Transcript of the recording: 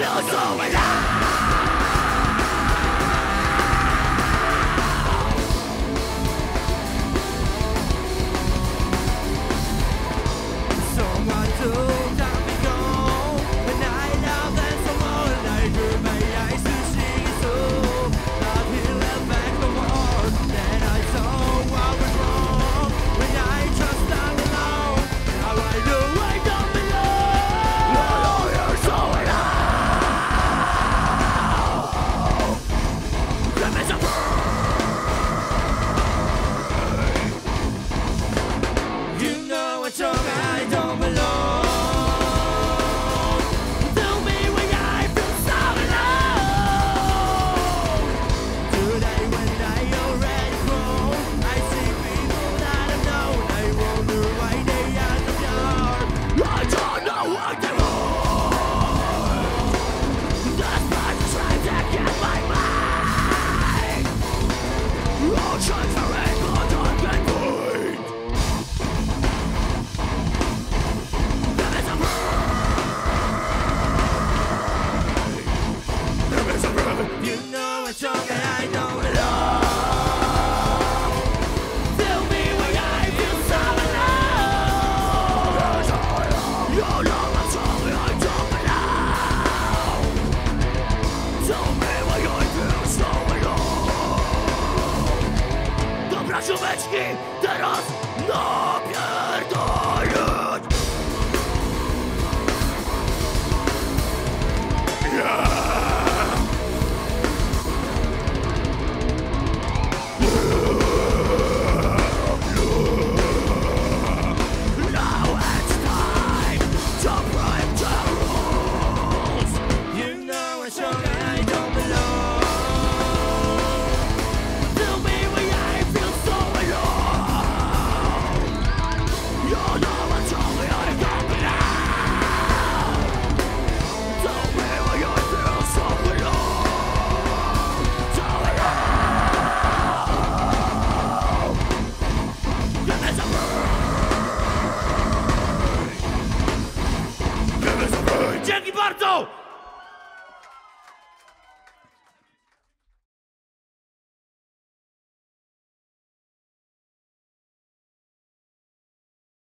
就这么燃 children forever. Ziomeczki, teraz napierdolić!